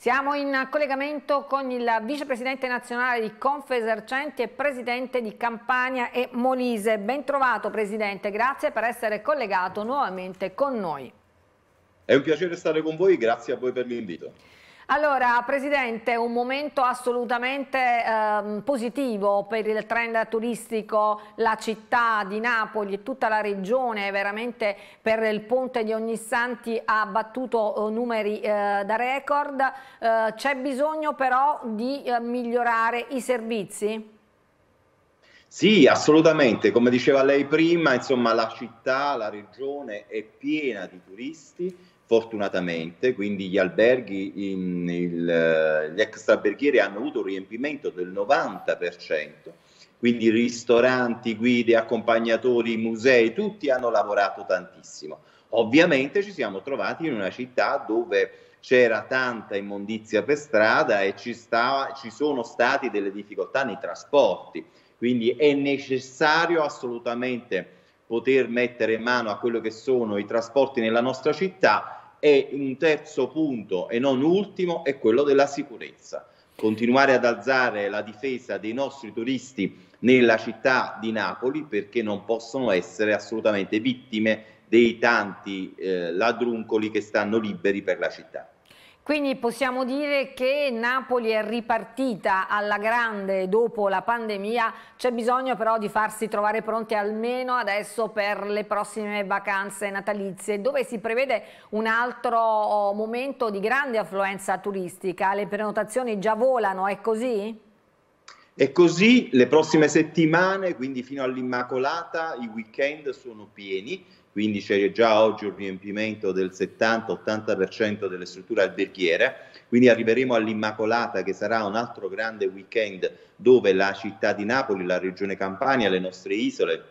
Siamo in collegamento con il vicepresidente nazionale di Confesercenti e presidente di Campania e Molise. Ben trovato presidente, grazie per essere collegato nuovamente con noi. È un piacere stare con voi, grazie a voi per l'invito. Allora, Presidente, un momento assolutamente eh, positivo per il trend turistico, la città di Napoli e tutta la regione, veramente per il ponte di Ognissanti ha battuto eh, numeri eh, da record, eh, c'è bisogno però di eh, migliorare i servizi? Sì, assolutamente, come diceva lei prima, insomma la città, la regione è piena di turisti, fortunatamente, quindi gli alberghi, in, il, gli extraberghieri hanno avuto un riempimento del 90%, quindi ristoranti, guide, accompagnatori, musei, tutti hanno lavorato tantissimo. Ovviamente ci siamo trovati in una città dove c'era tanta immondizia per strada e ci, stava, ci sono state delle difficoltà nei trasporti, quindi è necessario assolutamente poter mettere mano a quello che sono i trasporti nella nostra città e un terzo punto, e non ultimo, è quello della sicurezza. Continuare ad alzare la difesa dei nostri turisti nella città di Napoli perché non possono essere assolutamente vittime dei tanti eh, ladruncoli che stanno liberi per la città. Quindi possiamo dire che Napoli è ripartita alla grande dopo la pandemia, c'è bisogno però di farsi trovare pronti almeno adesso per le prossime vacanze natalizie, dove si prevede un altro momento di grande affluenza turistica, le prenotazioni già volano, è così? E così le prossime settimane, quindi fino all'Immacolata, i weekend sono pieni, quindi c'è già oggi un riempimento del 70-80% delle strutture alberghiere, quindi arriveremo all'Immacolata che sarà un altro grande weekend dove la città di Napoli, la regione Campania, le nostre isole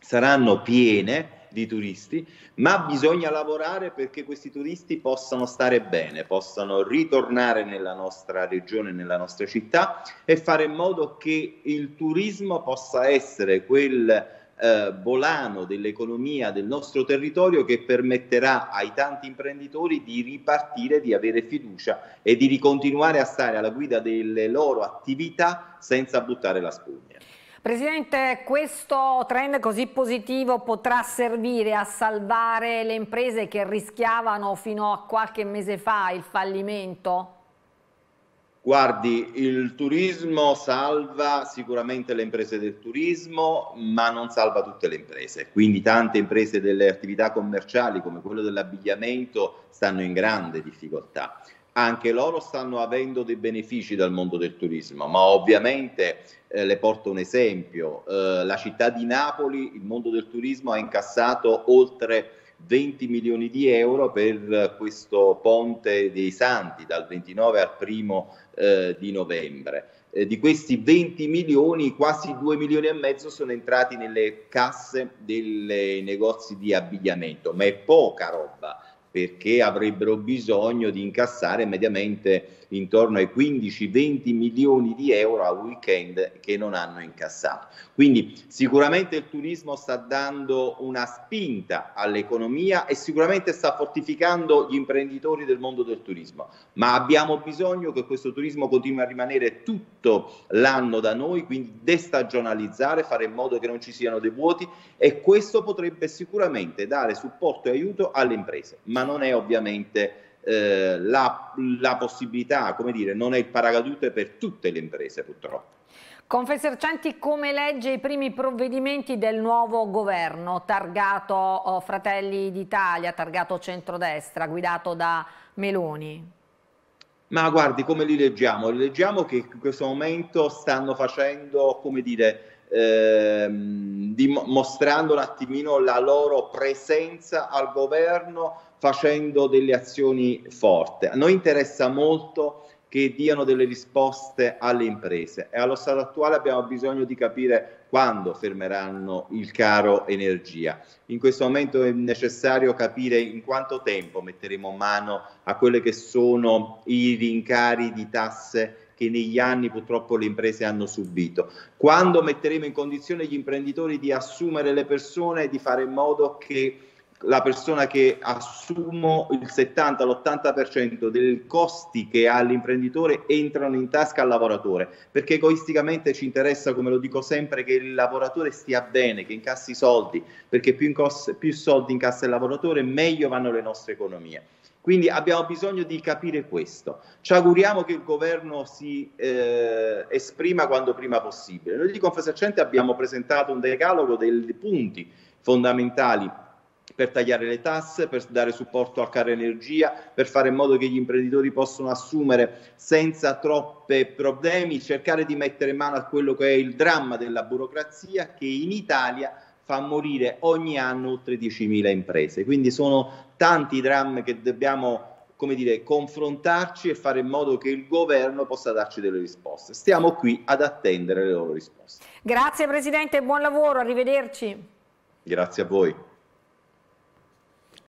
saranno piene di turisti, ma bisogna lavorare perché questi turisti possano stare bene, possano ritornare nella nostra regione, nella nostra città e fare in modo che il turismo possa essere quel eh, volano dell'economia del nostro territorio che permetterà ai tanti imprenditori di ripartire, di avere fiducia e di ricontinuare a stare alla guida delle loro attività senza buttare la spugna. Presidente, questo trend così positivo potrà servire a salvare le imprese che rischiavano fino a qualche mese fa il fallimento? Guardi, il turismo salva sicuramente le imprese del turismo, ma non salva tutte le imprese. Quindi tante imprese delle attività commerciali come quello dell'abbigliamento stanno in grande difficoltà. Anche loro stanno avendo dei benefici dal mondo del turismo, ma ovviamente eh, le porto un esempio. Eh, la città di Napoli, il mondo del turismo ha incassato oltre 20 milioni di euro per questo ponte dei Santi dal 29 al primo eh, di novembre. Eh, di questi 20 milioni, quasi 2 milioni e mezzo sono entrati nelle casse dei negozi di abbigliamento, ma è poca roba perché avrebbero bisogno di incassare mediamente intorno ai 15-20 milioni di euro a weekend che non hanno incassato. Quindi sicuramente il turismo sta dando una spinta all'economia e sicuramente sta fortificando gli imprenditori del mondo del turismo, ma abbiamo bisogno che questo turismo continui a rimanere tutto l'anno da noi, quindi destagionalizzare, fare in modo che non ci siano dei vuoti e questo potrebbe sicuramente dare supporto e aiuto alle imprese, ma non è ovviamente eh, la, la, possibilità, come dire, non è il paracadute per tutte le imprese purtroppo. Confesercenti come legge i primi provvedimenti del nuovo governo targato oh, Fratelli d'Italia, targato centrodestra, guidato da Meloni? Ma guardi, come li leggiamo? Li leggiamo che in questo momento stanno facendo, come dire, ehm, dimostrando un attimino la loro presenza al governo facendo delle azioni forti. A noi interessa molto che diano delle risposte alle imprese e allo stato attuale abbiamo bisogno di capire quando fermeranno il caro energia. In questo momento è necessario capire in quanto tempo metteremo mano a quelli che sono i rincari di tasse che negli anni purtroppo le imprese hanno subito. Quando metteremo in condizione gli imprenditori di assumere le persone e di fare in modo che la persona che assumo il 70-80% dei costi che ha l'imprenditore entrano in tasca al lavoratore, perché egoisticamente ci interessa, come lo dico sempre, che il lavoratore stia bene, che incassi soldi, perché più, incos- più soldi incassa il lavoratore, meglio vanno le nostre economie. Quindi abbiamo bisogno di capire questo. Ci auguriamo che il governo si eh, esprima quando prima possibile. Noi di Confesercente abbiamo presentato un decalogo dei punti fondamentali per tagliare le tasse, per dare supporto al caro energia, per fare in modo che gli imprenditori possano assumere senza troppi problemi, cercare di mettere mano a quello che è il dramma della burocrazia che in Italia fa morire ogni anno oltre 10.000 imprese. Quindi sono tanti i drammi che dobbiamo come dire, confrontarci e fare in modo che il governo possa darci delle risposte. Stiamo qui ad attendere le loro risposte. Grazie Presidente, buon lavoro, arrivederci. Grazie a voi.